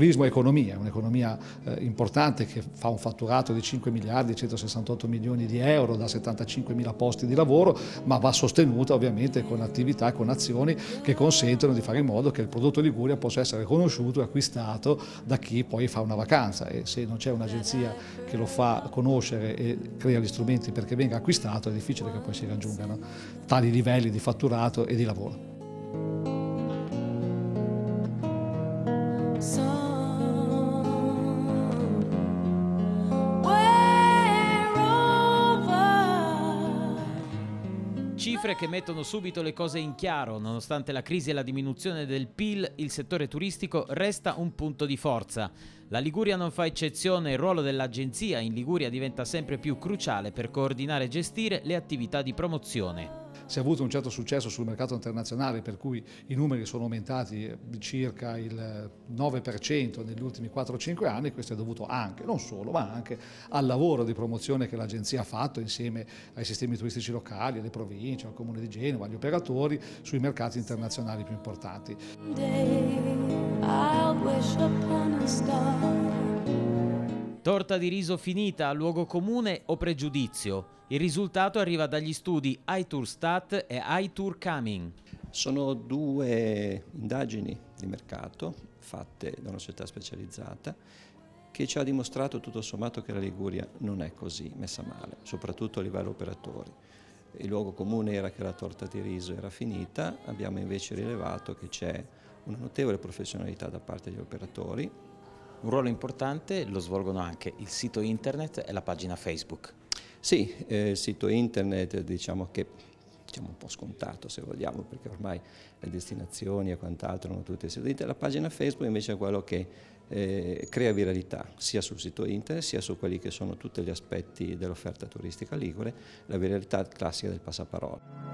turismo è economia, è un'economia eh, importante che fa un fatturato di 5 miliardi e 168 milioni di euro da 75 mila posti di lavoro, ma va sostenuta ovviamente con attività e con azioni che consentono di fare in modo che il prodotto Liguria possa essere conosciuto e acquistato da chi poi fa una vacanza e se non c'è un'agenzia che lo fa conoscere e crea gli strumenti perché venga acquistato è difficile che poi si raggiungano tali livelli di fatturato e di lavoro. Cifre che mettono subito le cose in chiaro, nonostante la crisi e la diminuzione del PIL, il settore turistico resta un punto di forza. La Liguria non fa eccezione, il ruolo dell'agenzia in Liguria diventa sempre più cruciale per coordinare e gestire le attività di promozione si è avuto un certo successo sul mercato internazionale per cui i numeri sono aumentati di circa il 9% negli ultimi 4-5 anni, questo è dovuto anche, non solo, ma anche al lavoro di promozione che l'agenzia ha fatto insieme ai sistemi turistici locali, alle province, al comune di Genova, agli operatori sui mercati internazionali più importanti. Torta di riso finita, luogo comune o pregiudizio? Il risultato arriva dagli studi iTourstat e iTour. Sono due indagini di mercato fatte da una società specializzata che ci ha dimostrato tutto sommato che la Liguria non è così messa male, soprattutto a livello operatori. Il luogo comune era che la torta di riso era finita, abbiamo invece rilevato che c'è una notevole professionalità da parte degli operatori, un ruolo importante lo svolgono anche il sito internet e la pagina Facebook. Sì, eh, il sito internet diciamo che diciamo un po' scontato se vogliamo, perché ormai le destinazioni e quant'altro hanno tutte sito La pagina Facebook invece è quello che eh, crea viralità sia sul sito internet sia su quelli che sono tutti gli aspetti dell'offerta turistica ligure, la viralità classica del passaparola.